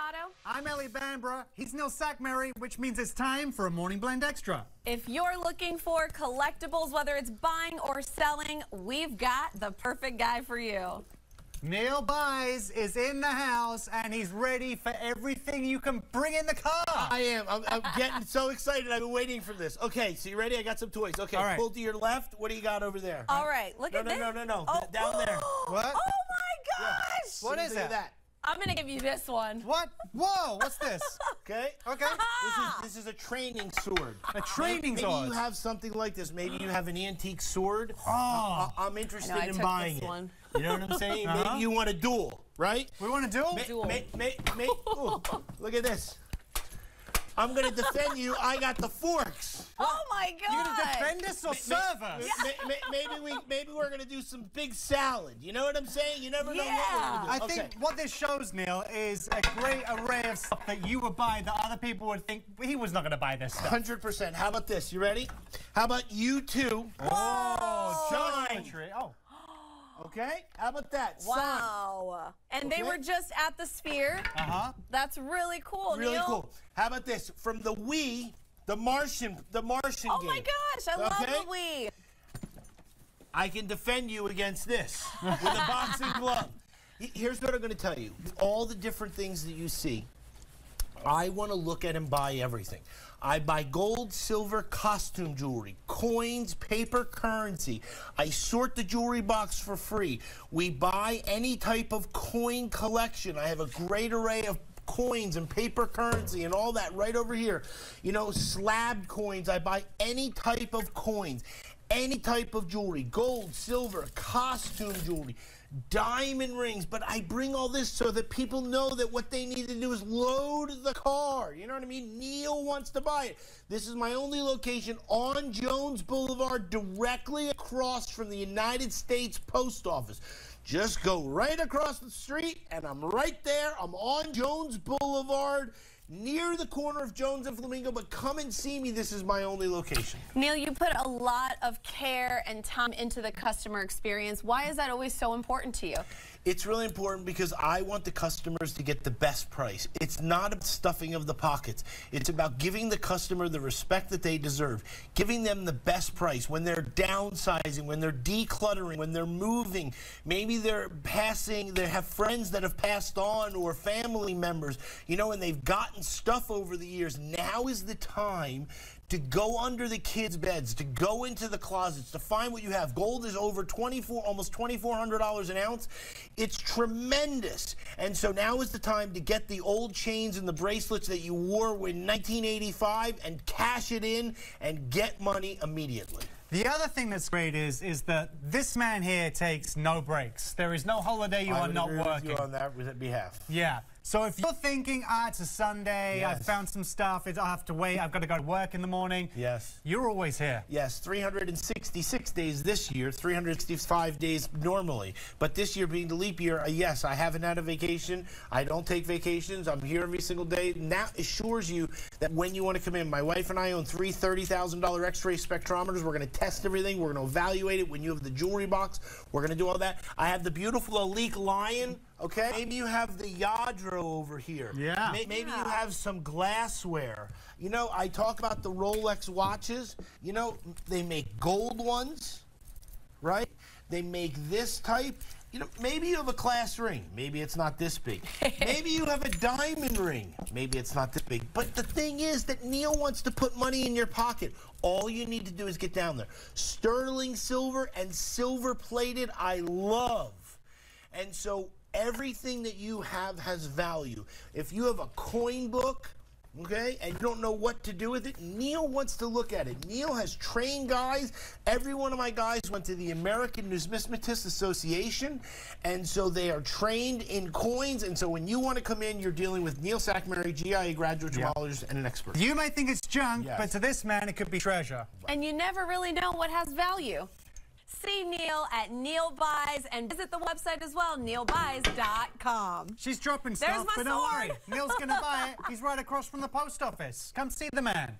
Rosato. I'm Ellie Bambra. He's Neil Sackmary, which means it's time for a Morning Blend Extra. If you're looking for collectibles, whether it's buying or selling, we've got the perfect guy for you. Neil Buys is in the house and he's ready for everything you can bring in the car. I am. I'm, I'm getting so excited. I've been waiting for this. Okay, so you ready? I got some toys. Okay, All right. pull to your left. What do you got over there? All right, look No, at no, this. no, no, no. Oh, D- down there. What? Oh my gosh! What is Look at it? that? I'm gonna give you this one. What? Whoa, what's this? Okay. Okay. This is this is a training sword. A training maybe sword. Maybe you have something like this. Maybe you have an antique sword. Oh. I, I'm interested I in took buying this it. one. You know what I'm saying? Uh-huh. Maybe you want a duel, right? We want to do Ma- it? Duel. ma- ma- ma- ooh, look at this. I'm gonna defend you. I got the forks. Oh my god! You're gonna defend us or serve us? Ma- ma- maybe we maybe we're gonna do some big salad. You know what I'm saying? You never know Yeah. what I we're gonna do. think what this shows, Neil, is a great array of stuff that you would buy that other people would think he was not going to buy this stuff. Hundred percent. How about this? You ready? How about you two? Oh, Sign. geometry. Oh, Okay. How about that? Wow. And they were just at the Sphere. uh-huh. That's really cool, Really Neil. cool. How about this? From the Wii, the Martian, the Martian Oh game. my gosh, I love the Wii. I can defend you against this with a boxing glove. He- Here's what I'm going to tell you. All the different things that you see, I want to look at and buy everything. I buy gold, silver, costume jewelry, coins, paper currency. I sort the jewelry box for free. We buy any type of coin collection. I have a great array of coins and paper currency and all that right over here. You know, slab coins. I buy any type of coins, any type of jewelry, gold, silver, costume jewelry, diamond rings. But I bring all this so that people know that what they need to do is load the car. You know what I mean? Neil wants to buy it. This is my only location on Jones Boulevard, directly across from the United States Post Office. Just go right across the street, and I'm right there. I'm on Jones Boulevard, near the corner of Jones and Flamingo. But come and see me. This is my only location. Neil, you put a lot of care and time into the customer experience. Why is that always so important to you? It's really important because I want the customers to get the best price. It's not a stuffing of the pockets. It's about giving the customer the respect that they deserve, giving them the best price when they're downsizing, when they're decluttering, when they're moving. Maybe they're passing, they have friends that have passed on or family members, you know, and they've gotten stuff over the years. Now is the time to go under the kids' beds, to go into the closets, to find what you have. Gold is over 24, almost $2,400 an ounce. It's tremendous. And so now is the time to get the old chains and the bracelets that you wore in 1985 and cash it in and get money immediately. The other thing that's great is is that this man here takes no breaks. There is no holiday you I are not working. you on that behalf. Yeah. So if you're thinking, ah, it's a Sunday, I Yes. found some stuff, I have to wait, I've got to go to work in the morning. Yes. You're always here. Yes, 366 days this year, 365 days normally. But this year being the leap year, uh, yes, I haven't had a vacation. I don't take vacations. I'm here every single day. And that assures you that when you want to come in, my wife and I own three $30,000 x-ray spectrometers. We're going to test everything. We're going to evaluate it. When you have the jewelry box, we're going to do all that. I have the beautiful Lalique Lion. Okay, maybe you have the Lladró over here. Yeah. May- Maybe you have some glassware. You know, I talk about the Rolex watches. You know, they make gold ones, right? They make this type. You know, maybe you have a class ring. Maybe it's not this big. maybe you have a diamond ring. Maybe it's not this big. But the thing is that Neil wants to put money in your pocket. All you need to do is get down there. Sterling silver and silver plated, I love. And so everything that you have has value. If you have a coin book, okay, and you don't know what to do with it, Neil wants to look at it. Neil has trained guys. Every one of my guys went to the American Numismatist Association, and so they are trained in coins. And so when you want to come in, you're dealing with Neil Sackmary, GIA graduate gemologist, and an expert. You might think it's junk, Yes. but to this man, it could be treasure. And you never really know what has value. See Neil at Neil Buys and visit the website as well, neilbuys.com. She's dropping There's stuff, my but don't worry. Neil's going to buy it. He's right across from the post office. Come see the man.